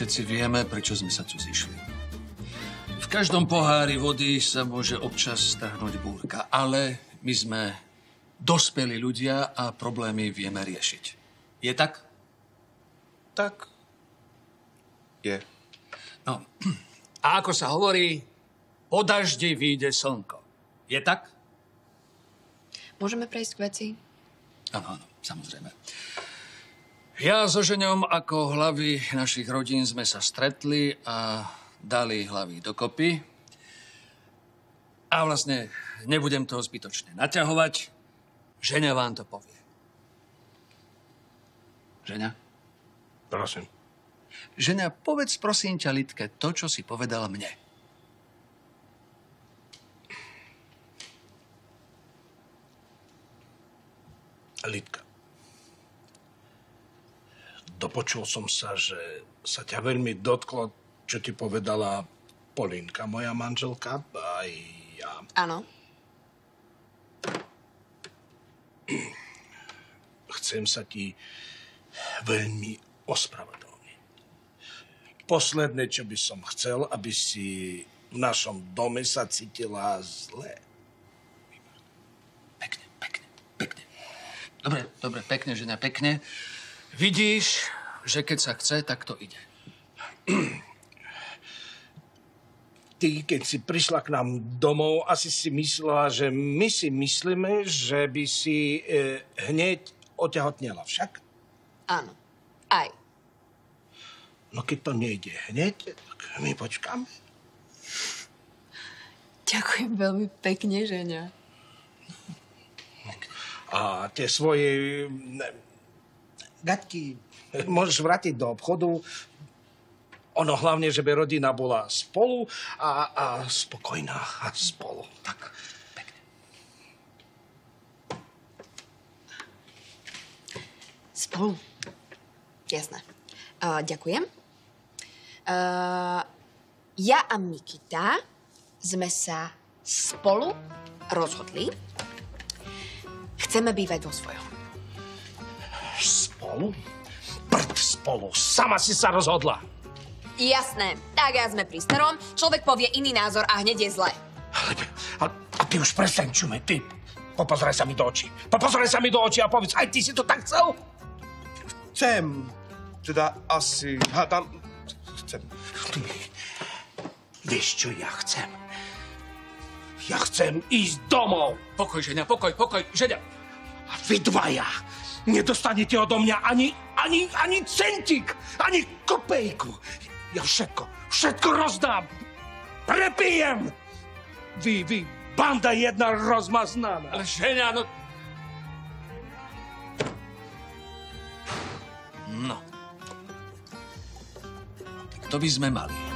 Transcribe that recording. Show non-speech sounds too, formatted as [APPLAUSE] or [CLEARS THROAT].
všetci vieme, prečo sme sa tu zišli. V každom pohári vody sa môže občas stahnúť búrka, ale my sme dospelí ľudia a problémy vieme riešiť. Je tak? Tak. Je. No. [CLEARS THROAT] A ako sa hovorí, po daždi vyjde slnko. Je tak? Môžeme prejsť k veci? Áno, áno, samozrejme. Ja so ženom ako hlavy našich rodín sme sa stretli a dali hlavy dokopy. A vlastne nebudem toho zbytočne naťahovať. Ženia vám to povie. Ženia? Prosím. Ženia, povedz prosím ťa, Litke, to, čo si povedala mne. Lidka. Dopočul som sa, že sa ťa veľmi dotklo, čo ti povedala Polinka, moja manželka, aj ja. Áno. Chcem sa ti veľmi ospravedlniť. Posledné, čo by som chcel, aby si v našom dome sa cítila zle. Pekne, pekne, pekne. Dobre, dobre, pekne, ženia, pekne. Vidíš, že keď sa chce, tak to ide. [CLEARS THROAT] Ty, keď si prišla k nám domov, asi si myslela, že my si myslíme, že by si e, hneď otehotnela. Však? Áno. Aj. No keď to nejde hneď, tak my počkáme. Ďakujem veľmi pekne, ženia. A tie svoje ne, gaťky môžeš vrátiť do obchodu. Ono hlavne, že by rodina bola spolu a, a spokojná a spolu. Tak. Spolu. Jasné. Uh, ďakujem. Uh, ja a Mikita sme sa spolu rozhodli. Chceme bývať vo svojom. Spolu? Prd spolu. Sama si sa rozhodla. Jasné. Tak ja sme pri starom. Človek povie iný názor a hneď je zle. Ale, a, a ty už prestaň čume, ty. Popozeraj sa mi do očí. Popozeraj sa mi do očí a povedz, aj ty si to tak chcel? Chcem. Teda asi... Hádam... Chcem. Ty, vieš, čo ja chcem? Ja chcem ísť domov. Pokoj, ženia, pokoj, pokoj, ženia. A vy dvaja Nie dostaniecie ode mnie ani, ani, ani centik, ani kopejku. Ja wszystko, wszystko rozdam. Repijem. Wy, wy, banda jedna rozmaznana. Ale Żenia, no... No. Tak to byśmy mali.